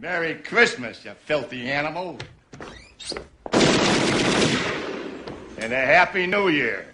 Merry Christmas, you filthy animal. And a Happy New Year.